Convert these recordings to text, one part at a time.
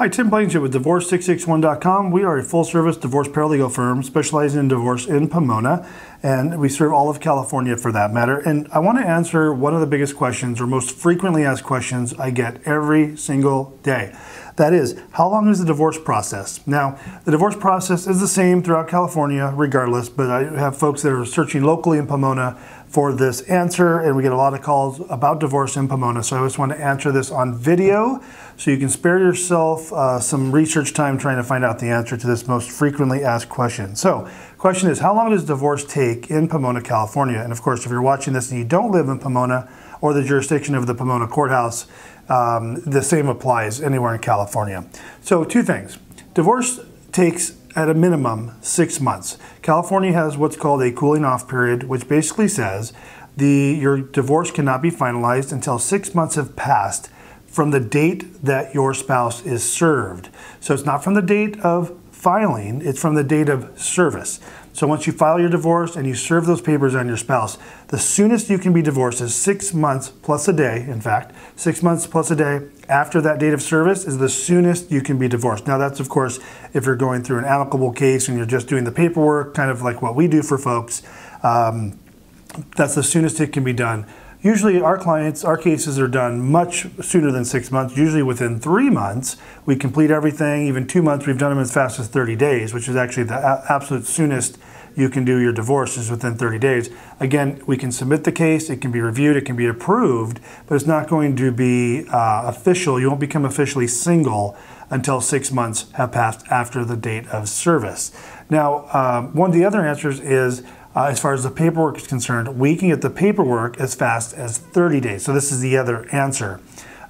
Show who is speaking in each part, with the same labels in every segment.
Speaker 1: Hi, Tim Blankenship with Divorce661.com. We are a full service divorce paralegal firm specializing in divorce in Pomona, and we serve all of California for that matter. And I want to answer one of the biggest questions or most frequently asked questions I get every single day. That is, how long is the divorce process? Now, the divorce process is the same throughout California, regardless, but I have folks that are searching locally in Pomona for this answer, and we get a lot of calls about divorce in Pomona. So I just want to answer this on video so you can spare yourself uh, some research time trying to find out the answer to this most frequently asked question. So, question is, how long does divorce take in Pomona, California? And of course, if you're watching this and you don't live in Pomona or the jurisdiction of the Pomona courthouse, um, the same applies anywhere in California. So, two things. Divorce takes at a minimum six months. California has what's called a cooling off period, which basically says the your divorce cannot be finalized until six months have passed from the date that your spouse is served. So it's not from the date of filing, it's from the date of service. So once you file your divorce and you serve those papers on your spouse, the soonest you can be divorced is six months plus a day, in fact, six months plus a day after that date of service is the soonest you can be divorced. Now, that's of course if you're going through an amicable case and you're just doing the paperwork, kind of like what we do for folks. Um, that's the soonest it can be done. Usually, our clients, our cases are done much sooner than six months. Usually, within three months, we complete everything. Even two months, we've done them as fast as 30 days, which is actually the absolute soonest you can do your divorce is within 30 days. Again, we can submit the case, it can be reviewed, it can be approved, but it's not going to be uh, official. You won't become officially single until six months have passed after the date of service. Now, um, one of the other answers is uh, as far as the paperwork is concerned, we can get the paperwork as fast as 30 days. So this is the other answer.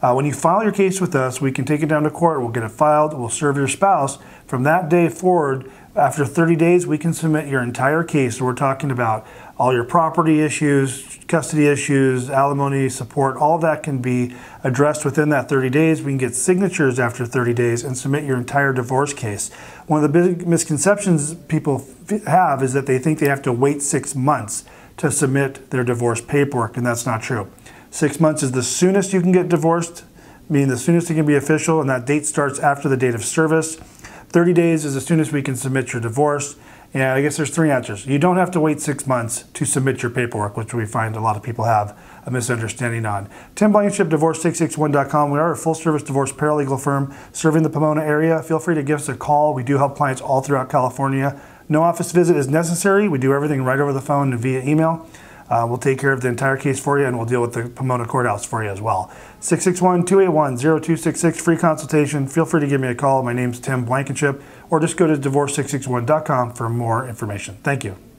Speaker 1: Uh, when you file your case with us, we can take it down to court, we'll get it filed, we'll serve your spouse. From that day forward, after 30 days, we can submit your entire case. We're talking about all your property issues, custody issues, alimony support, all that can be addressed within that 30 days. We can get signatures after 30 days and submit your entire divorce case. One of the big misconceptions people have is that they think they have to wait six months to submit their divorce paperwork, and that's not true. Six months is the soonest you can get divorced, meaning the soonest it can be official, and that date starts after the date of service. 30 days is as soon as we can submit your divorce. Yeah, I guess there's three answers. You don't have to wait six months to submit your paperwork, which we find a lot of people have a misunderstanding on. Tim Blankenship, Divorce661.com. We are a full service divorce paralegal firm serving the Pomona area. Feel free to give us a call. We do help clients all throughout California. No office visit is necessary. We do everything right over the phone and via email. Uh, we'll take care of the entire case for you and we'll deal with the Pomona Courthouse for you as well. 661 281 0266, free consultation. Feel free to give me a call. My name's Tim Blankenship, or just go to divorce661.com for more information. Thank you.